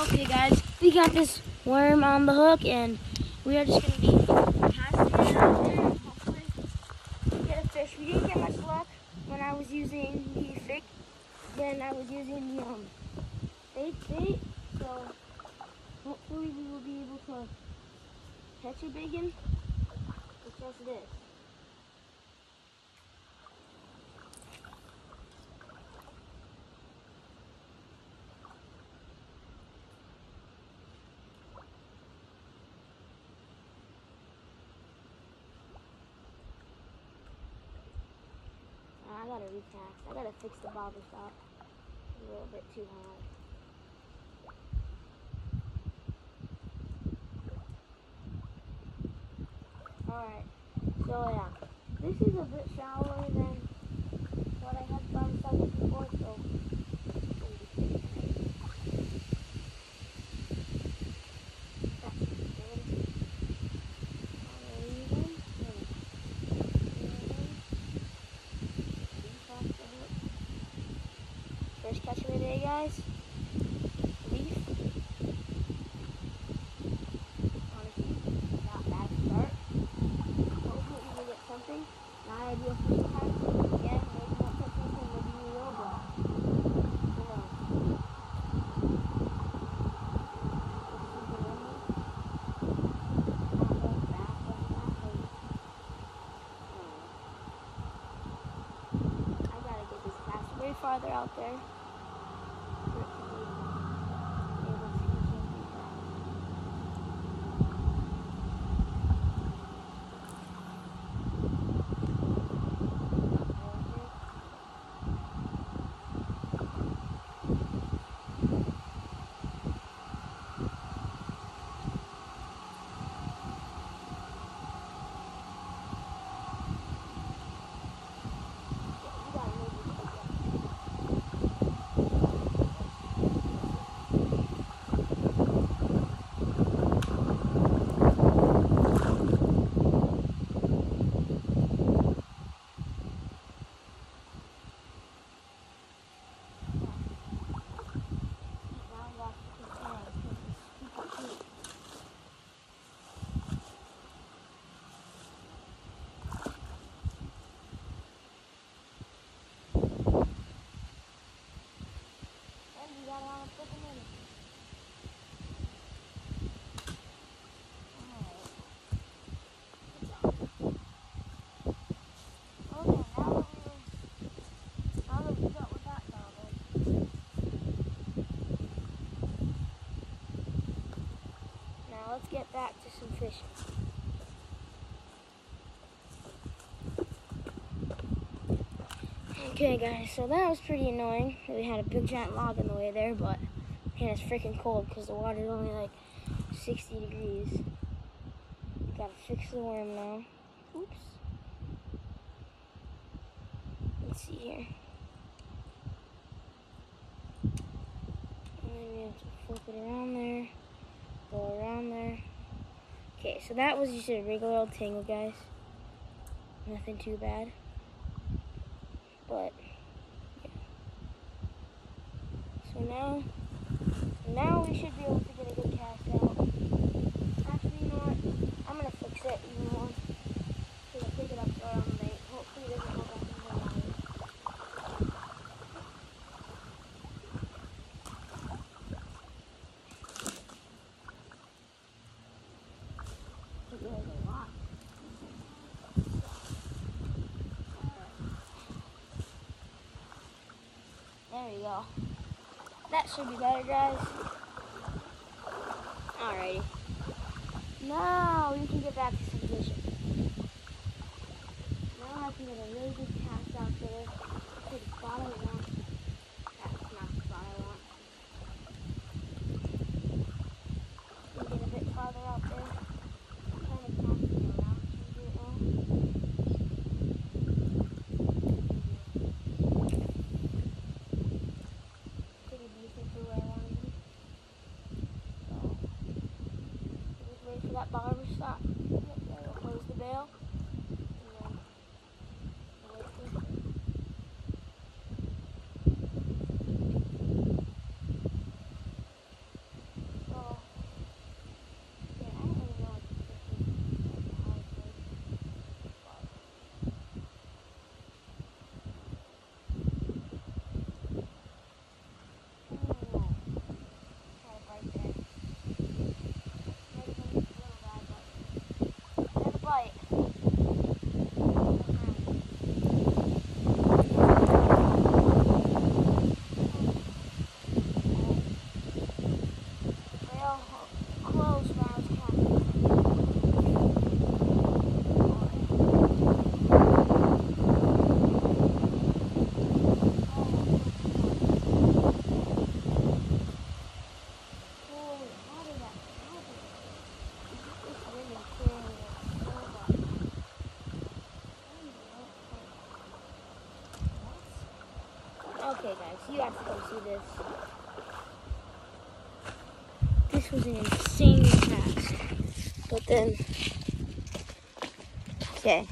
Okay guys, we got this worm on the hook and we are just gonna be casting it out there and hopefully get a fish. We didn't get much luck when I was using the fake, then I was using the um bait bait, so hopefully we will be able to catch a big one. Let's test this. I gotta fix the bobber stop. A little bit too high. Alright, so yeah. This is a bit shallower than what I had done before, so catch of the day, guys. Leaf. Honestly, not bad start. Hopefully we get something. Not ideal first time. Again, maybe not catch something, maybe we will, but who knows. Let's see the number. Not going back, going back, going- I gotta get this cast way farther out there. for it to be able to catch something back. You gotta move this up. Now I'm off the container because it's super cute. And we got it on a freaking minute. Alright. Okay, now that we now that we got with that novel. Now let's get back to some fishing. Okay guys, so that was pretty annoying. We had a big giant log in the way there, but man, it's freaking cold because the water water's only like 60 degrees. Gotta fix the worm now. Oops. Let's see here. And then we have to flip it around there. Okay, so that was just a regular old tangle, guys. Nothing too bad. But yeah. So now, now we should be able to get a good cast out. Actually, you know what? I'm gonna fix it even more. So I pick it up right on the bait. Hopefully, it doesn't go back in the water. It was a lot. That should be better, guys. Alrighty. Now we can get back to some fishing. Now I can get a really good cast out there to the spot I want. That's not the spot I want. We get a bit farther out there. Kind of casting around to it now. pretty decent for where I want to be. So, that. Yep, there, we'll close the bail. Okay, guys, you have to come see this. This was an insane cast. But then, okay.